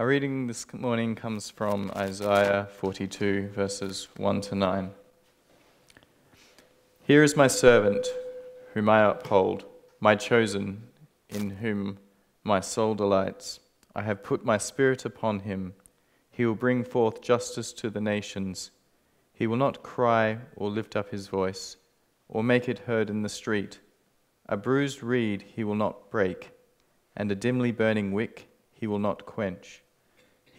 Our reading this morning comes from Isaiah 42, verses 1 to 9. Here is my servant, whom I uphold, my chosen, in whom my soul delights. I have put my spirit upon him. He will bring forth justice to the nations. He will not cry or lift up his voice, or make it heard in the street. A bruised reed he will not break, and a dimly burning wick he will not quench.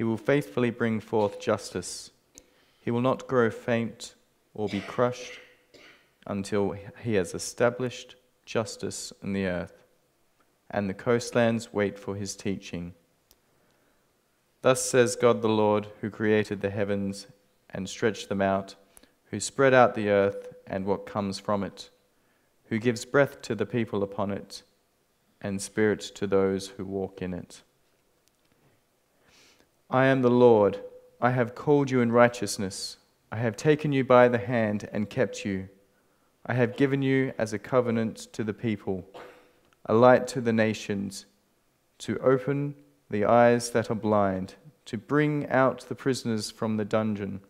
He will faithfully bring forth justice. He will not grow faint or be crushed until he has established justice in the earth, and the coastlands wait for his teaching. Thus says God the Lord, who created the heavens and stretched them out, who spread out the earth and what comes from it, who gives breath to the people upon it, and spirit to those who walk in it. I am the Lord. I have called you in righteousness. I have taken you by the hand and kept you. I have given you as a covenant to the people, a light to the nations, to open the eyes that are blind, to bring out the prisoners from the dungeon.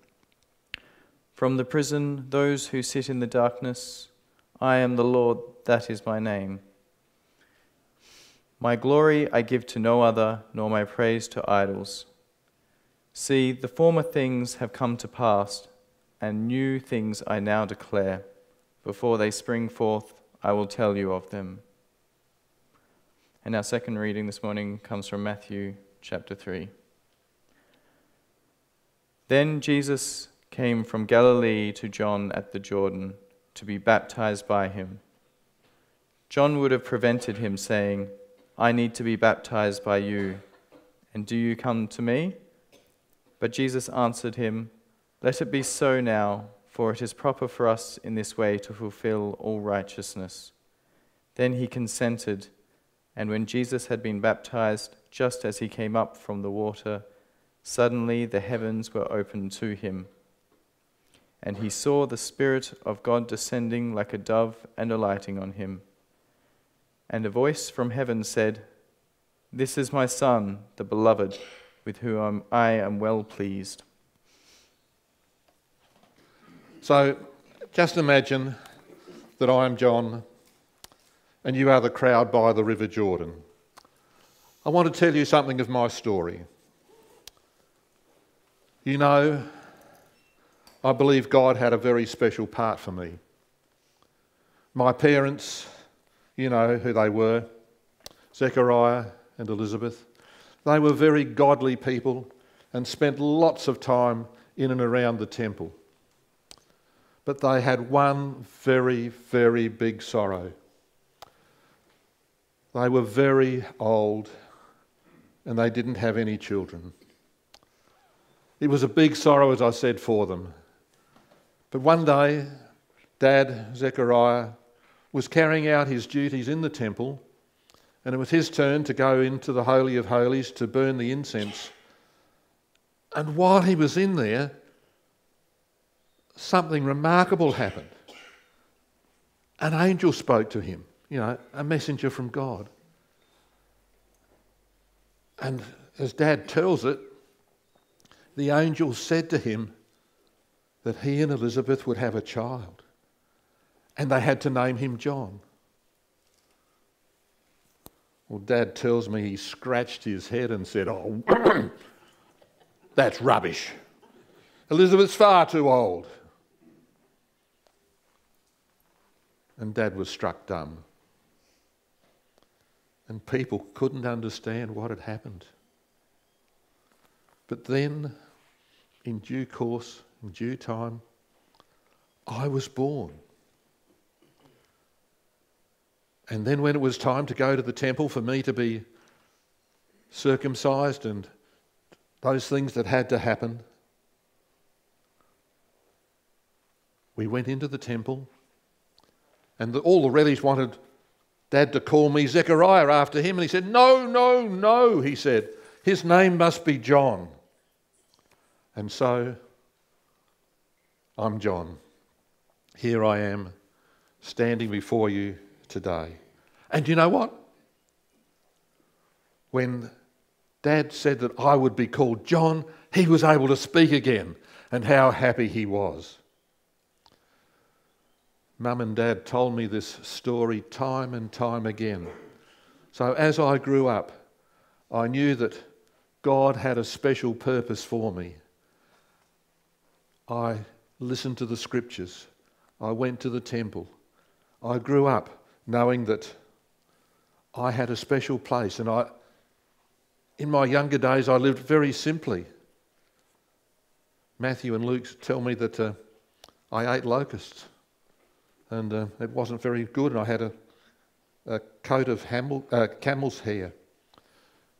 From the prison, those who sit in the darkness, I am the Lord, that is my name. My glory I give to no other, nor my praise to idols. See, the former things have come to pass, and new things I now declare. Before they spring forth, I will tell you of them. And our second reading this morning comes from Matthew chapter 3. Then Jesus came from Galilee to John at the Jordan to be baptized by him. John would have prevented him, saying, I need to be baptized by you, and do you come to me? But Jesus answered him, Let it be so now, for it is proper for us in this way to fulfill all righteousness. Then he consented, and when Jesus had been baptized, just as he came up from the water, suddenly the heavens were opened to him. And he saw the Spirit of God descending like a dove and alighting on him. And a voice from heaven said, This is my Son, the Beloved with whom I am well pleased. So just imagine that I am John and you are the crowd by the River Jordan. I want to tell you something of my story. You know, I believe God had a very special part for me. My parents, you know who they were Zechariah and Elizabeth. They were very godly people and spent lots of time in and around the temple. But they had one very, very big sorrow. They were very old and they didn't have any children. It was a big sorrow, as I said, for them. But one day, Dad, Zechariah, was carrying out his duties in the temple and it was his turn to go into the Holy of Holies to burn the incense. And while he was in there, something remarkable happened. An angel spoke to him, you know, a messenger from God. And as Dad tells it, the angel said to him that he and Elizabeth would have a child. And they had to name him John. Well, Dad tells me he scratched his head and said, Oh, that's rubbish. Elizabeth's far too old. And Dad was struck dumb. And people couldn't understand what had happened. But then, in due course, in due time, I was born. And then, when it was time to go to the temple for me to be circumcised and those things that had to happen, we went into the temple, and the, all the relatives wanted Dad to call me Zechariah after him. And he said, No, no, no, he said. His name must be John. And so I'm John. Here I am standing before you today. And you know what? When Dad said that I would be called John. He was able to speak again, and how happy he was. Mum and Dad told me this story time and time again. So as I grew up, I knew that God had a special purpose for me. I listened to the scriptures. I went to the temple. I grew up knowing that I had a special place. And I, in my younger days, I lived very simply. Matthew and Luke tell me that uh, I ate locusts and uh, it wasn't very good, and I had a, a coat of hamel, uh, camel's hair.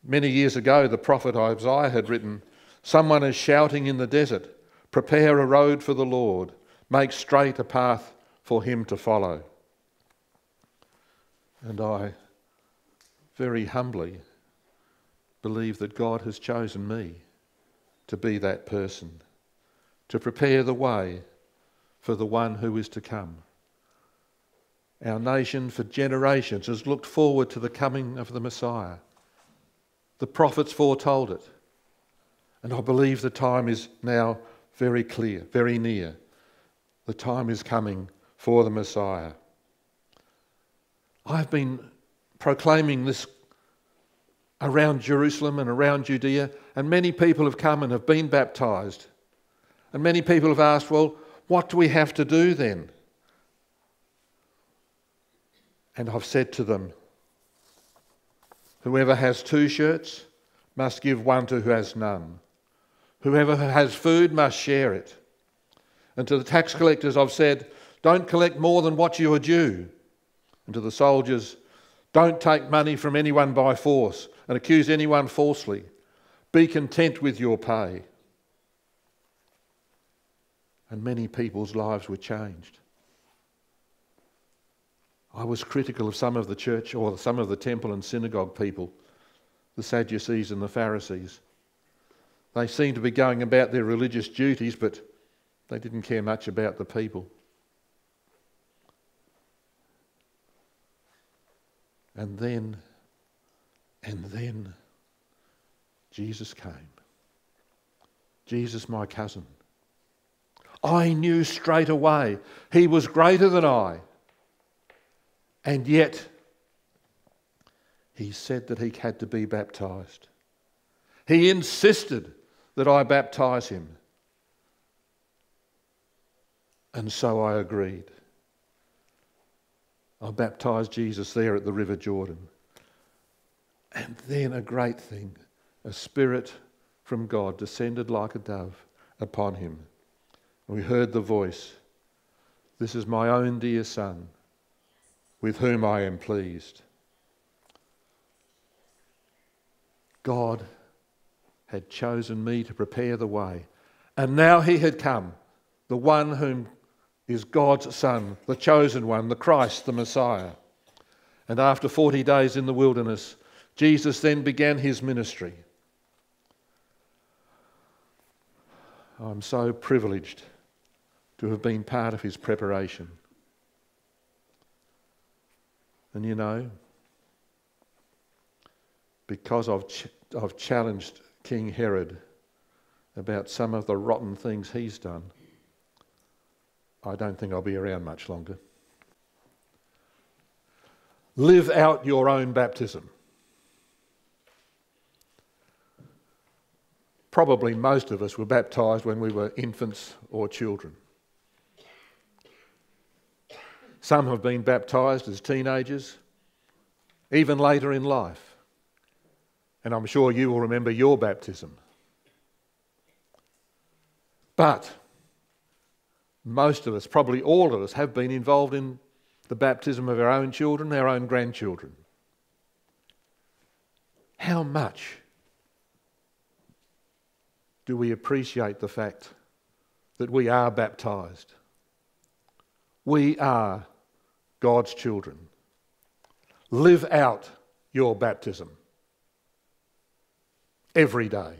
Many years ago, the prophet Isaiah had written, Someone is shouting in the desert, Prepare a road for the Lord, make straight a path for him to follow. And I very humbly believe that God has chosen me to be that person, to prepare the way for the one who is to come. Our nation for generations has looked forward to the coming of the Messiah. The prophets foretold it. And I believe the time is now very clear, very near. The time is coming for the Messiah. I've been proclaiming this around Jerusalem and around Judea, and many people have come and have been baptized. And many people have asked, well, what do we have to do then? And I've said to them, Whoever has two shirts must give one to who has none. Whoever has food must share it. And to the tax collectors, I've said, Don't collect more than what you are due. And to the soldiers, Don't take money from anyone by force and accuse anyone falsely. Be content with your pay. And many people's lives were changed. I was critical of some of the church or some of the temple and synagogue people, the Sadducees and the Pharisees. They seemed to be going about their religious duties, but they didn't care much about the people. And then, and then, Jesus came. Jesus, my cousin. I knew straight away he was greater than I. And yet, he said that he had to be baptized. He insisted that I baptize him. And so I agreed. I baptized Jesus there at the River Jordan. And then a great thing a spirit from God descended like a dove upon him. And we heard the voice This is my own dear Son with whom I am pleased. God had chosen me to prepare the way, and now he had come, the one whom is God's Son, the chosen one, the Christ, the Messiah. And after 40 days in the wilderness, Jesus then began his ministry. I'm so privileged to have been part of his preparation. And you know, because I've, ch- I've challenged King Herod about some of the rotten things he's done, I don't think I'll be around much longer. Live out your own baptism. Probably most of us were baptised when we were infants or children. Some have been baptized as teenagers, even later in life. And I'm sure you will remember your baptism. But most of us, probably all of us, have been involved in the baptism of our own children, our own grandchildren. How much do we appreciate the fact that we are baptized? We are God's children. Live out your baptism every day.